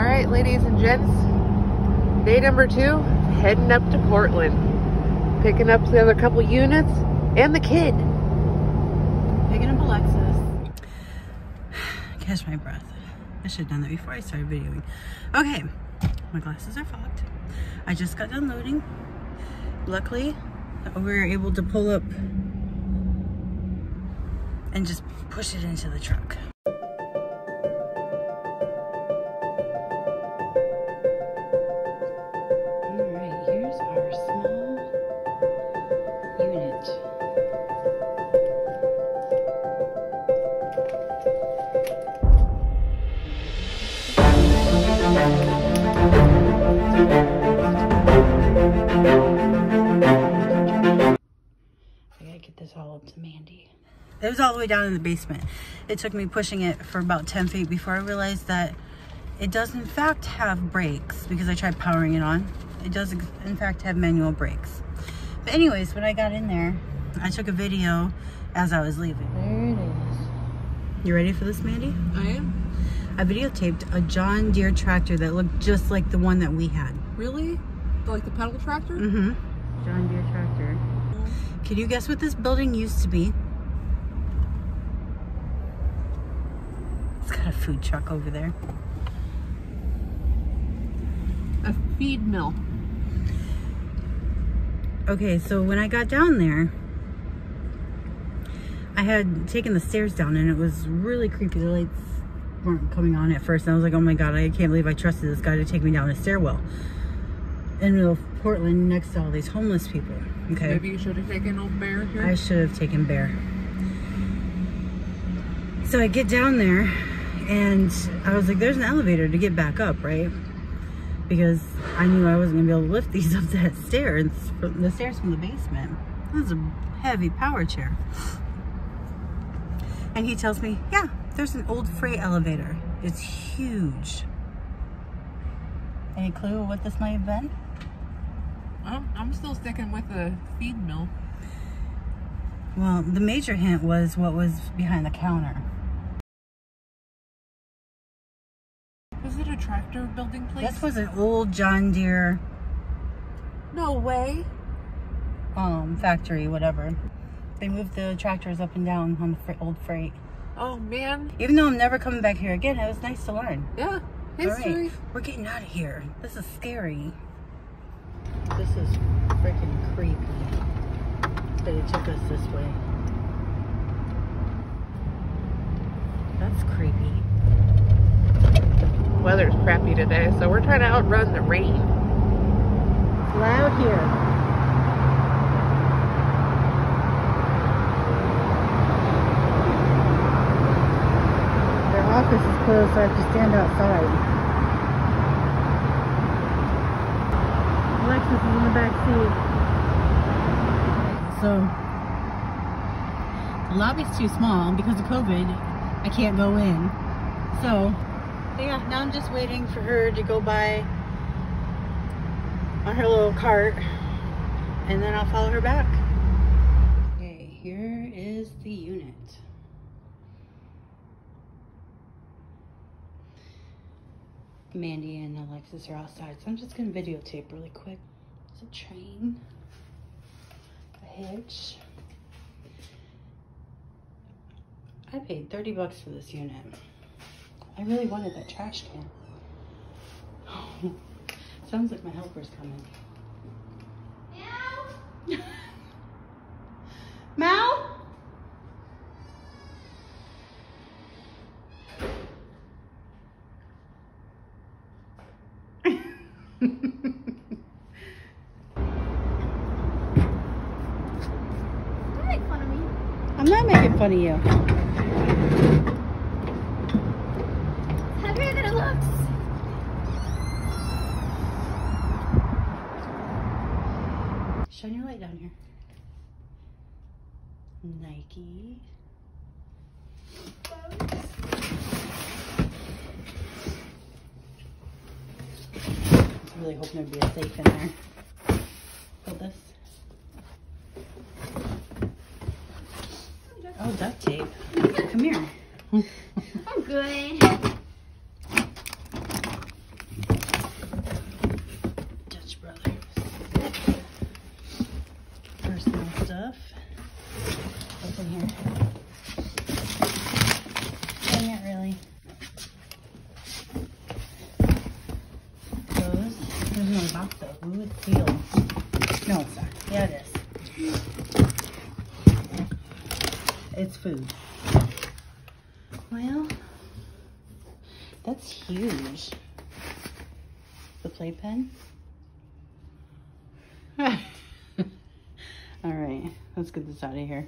All right, ladies and gents, day number two, heading up to Portland. Picking up the other couple units and the kid. Picking up Alexus. Catch my breath. I should have done that before I started videoing. Okay, my glasses are fogged. I just got done loading. Luckily, we were able to pull up and just push it into the truck. It was all the way down in the basement. It took me pushing it for about 10 feet before I realized that it does in fact have brakes because I tried powering it on. It does in fact have manual brakes. But anyways, when I got in there, I took a video as I was leaving. There it is. You ready for this, Mandy? I am. I videotaped a John Deere tractor that looked just like the one that we had. Really? Like the pedal tractor? Mm-hmm. John Deere tractor. Can you guess what this building used to be? It's got a food truck over there. A feed mill. Okay, so when I got down there, I had taken the stairs down and it was really creepy. The lights weren't coming on at first. And I was like, oh my God, I can't believe I trusted this guy to take me down a stairwell. In middle of Portland next to all these homeless people. Okay. Maybe you should have taken old bear here. I should have taken Bear. So I get down there and I was like, there's an elevator to get back up, right? Because I knew I wasn't gonna be able to lift these up that stairs, from the stairs from the basement. This is a heavy power chair. And he tells me, yeah, there's an old freight elevator. It's huge. Any clue what this might have been? I'm, I'm still sticking with the feed mill. Well, the major hint was what was behind the counter. Tractor building place? This was an old John Deere no way. um, factory, whatever. They moved the tractors up and down on the fr- old freight. Oh man. Even though I'm never coming back here again, it was nice to learn. Yeah. All right, History. we're getting out of here. This is scary. This is freaking creepy that it took us this way. That's creepy. Weather's crappy today, so we're trying to outrun the rain. It's loud here. Their office is closed, so I have to stand outside. Alexus is in the back seat. So, the lobby's too small because of COVID. I can't go in. So, yeah, now I'm just waiting for her to go by on her little cart and then I'll follow her back. Okay, here is the unit. Mandy and Alexus are outside, so I'm just gonna videotape really quick. It's a train, a hitch. I paid 30 bucks for this unit. I really wanted that trash can. Sounds like my helper's coming. Meow? Mal? Don't make fun of me. I'm not making fun of you. It's heavier than it looks. Shine your light down here. Nike. I'm really hoping there'd be a safe in there. Hold this. Oh, duct tape. Come here. I'm good. in here. Dang it, really. Those, there's no box though. Who would feel? No, sorry. Yeah, it is. It's food. Well, that's huge. The playpen. All right, let's get this out of here.